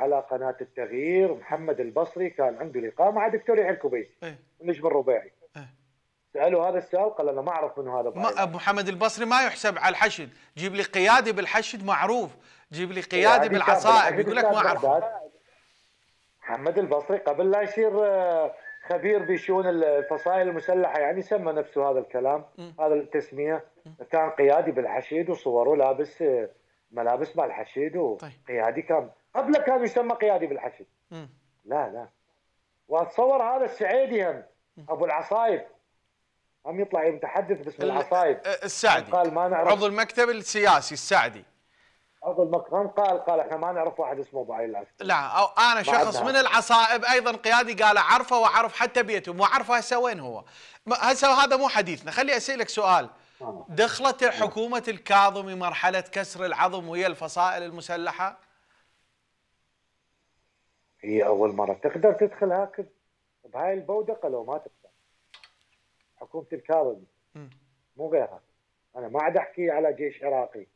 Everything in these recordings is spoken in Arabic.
على قناة التغيير محمد البصري كان عنده لقاء مع دكتور يحيى الكوبي إيه. النجم الربيعي إيه. سألوا هذا السؤال قال أنا ما أعرف من هذا ما بعين. محمد البصري ما يحسب على الحشد جيب لي قيادي بالحشد معروف جيب لي قيادي يعني بالعصائب يقول لك ما اعرف. محمد البصري قبل لا يصير آه، خبير بشؤون الفصائل المسلحة يعني سمى نفسه هذا الكلام هذا التسمية كان قيادي بالحشيد وصوره لابس آه، ملابس مع الحشيد طيب. وقيادي كان قبل كان يسمى قيادي بالحشيد مم. لا لا. واتصور هذا السعيدي هم أبو العصايب. هم يطلع متحدث باسم العصايب. ال- السعدي. قال ما نعرف. عضو المكتب السياسي السعدي. عضو المكرم قال قال إحنا ما نعرف واحد اسمه أبو علي العسكري. لا أو أنا شخص. من العصائب أيضا قيادي قال أعرفه وأعرف حتى بيته مو عارفه هسه وين هو. هسه هذا مو حديثنا. خلي أسألك سؤال. آه. دخلت حكومة الكاظمي مرحلة كسر العظم ويا الفصائل المسلحة؟ هي أول مرة. تقدر تدخل هكذا بهاي البودقة لو ما تقدر حكومة الكاظمي. مو غيرها. أنا ما عاد أحكي على جيش عراقي.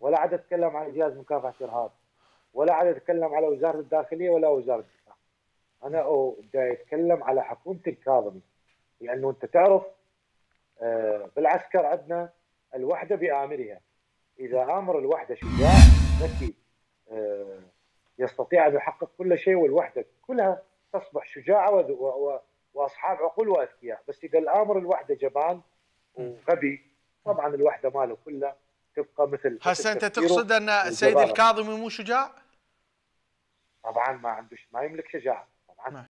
ولا عاد أتكلم عن جهاز مكافحة الإرهاب. ولا عاد أتكلم على وزارة الداخلية ولا وزارة الدفاع. أنا أو- بدي أتكلم على حكومة الكاظمي لأنه أنت تعرف آه، بالعسكر عندنا الوحدة بأمرها. إذا آمر الوحدة شجاع آه، يستطيع أن يحقق كل شيء والوحدة كلها تصبح شجاعة وذ- و- و- وأصحاب عقول وأذكياء بس إذا الأمر الوحدة جبان وغبي طبعا الوحدة ماله كلها تبقى مثل هسه تفكيره تقصد أن السيد. الكاظمي مو شجاع؟ طبعا ما عندوش ما يملك شجاعة طبعا